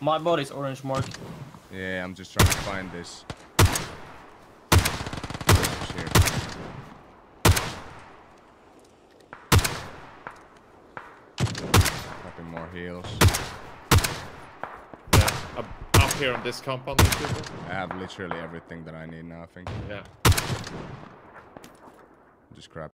My body's orange mark. Yeah, I'm just trying to find this. Shit. Popping more heals. Yeah, up, up here on this compound. I have literally everything that I need now, I think. Yeah. Just crap.